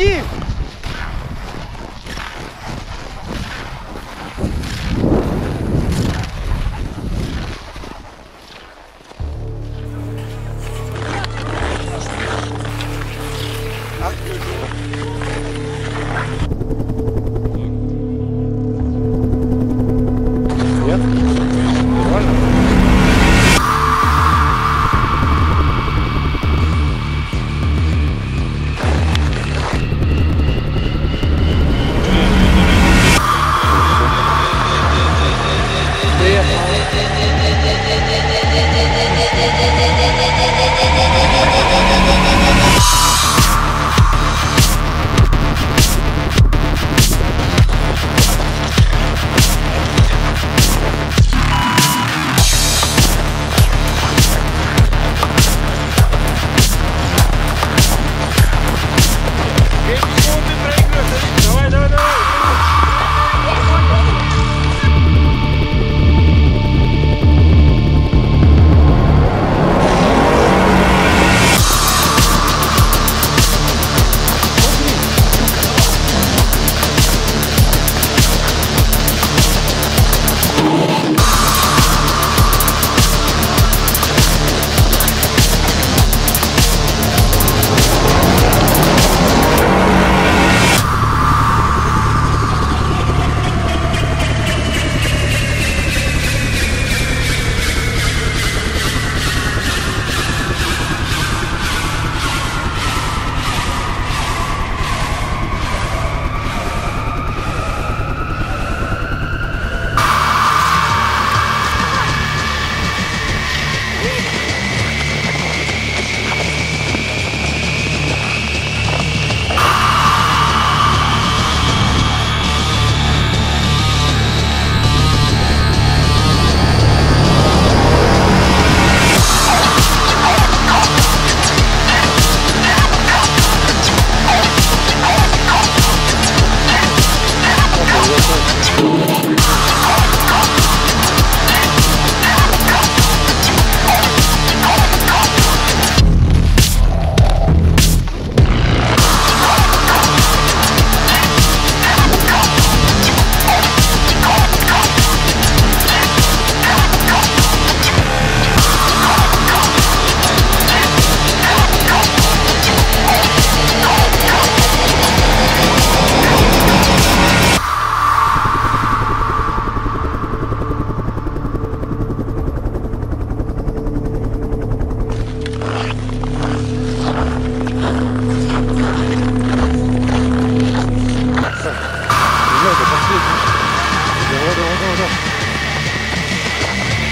Помоги!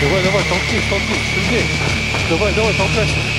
Được rồi, được rồi, phóng!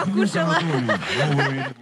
покушала. подготовили. Новые